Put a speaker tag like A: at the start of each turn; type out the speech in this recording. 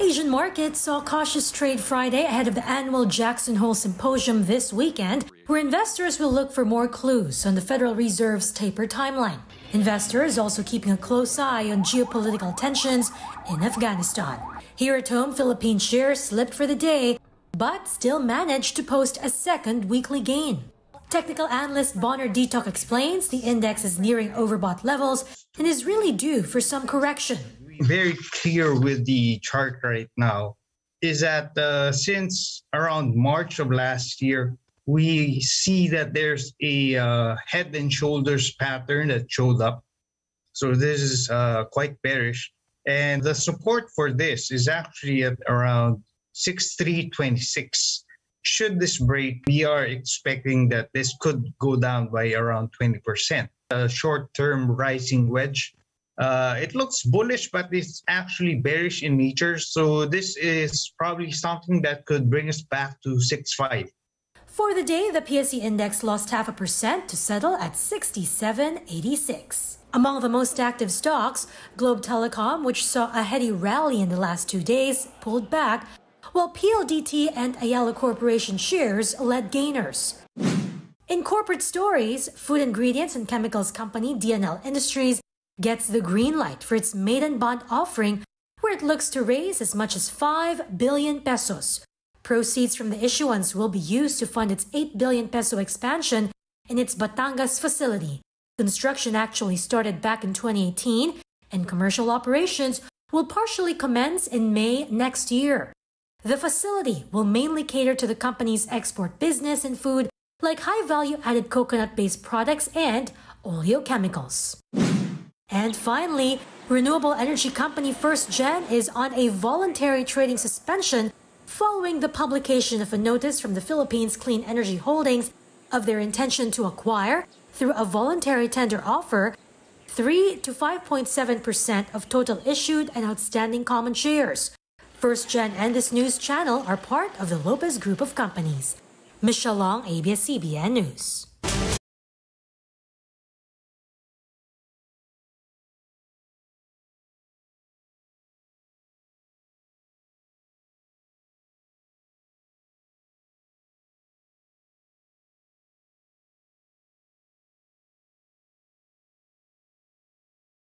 A: Asian markets saw cautious trade Friday ahead of the annual Jackson Hole Symposium this weekend, where investors will look for more clues on the Federal Reserve's taper timeline. Investors also keeping a close eye on geopolitical tensions in Afghanistan. Here at home, Philippine shares slipped for the day, but still managed to post a second weekly gain. Technical analyst Bonner Detoc explains the index is nearing overbought levels and is really due for some correction
B: very clear with the chart right now is that uh, since around March of last year, we see that there's a uh, head and shoulders pattern that showed up. So this is uh, quite bearish. And the support for this is actually at around 6326. Should this break, we are expecting that this could go down by around 20%. A short term rising wedge uh, it looks bullish, but it's actually bearish in nature. So this is probably something that could bring us back to 6.5.
A: For the day, the PSE index lost half a percent to settle at 67.86. Among the most active stocks, Globe Telecom, which saw a heady rally in the last two days, pulled back, while PLDT and Ayala Corporation shares led gainers. In corporate stories, food ingredients and chemicals company D&L Industries gets the green light for its maiden bond offering, where it looks to raise as much as 5 billion pesos. Proceeds from the issuance will be used to fund its 8 billion peso expansion in its Batangas facility. Construction actually started back in 2018, and commercial operations will partially commence in May next year. The facility will mainly cater to the company's export business in food, like high value added coconut based products and oleochemicals. And finally, renewable energy company First Gen is on a voluntary trading suspension following the publication of a notice from the Philippines Clean Energy Holdings of their intention to acquire, through a voluntary tender offer, 3 to 5.7% of total issued and outstanding common shares. First Gen and this news channel are part of the Lopez Group of Companies. Michelle Ong, ABS-CBN News.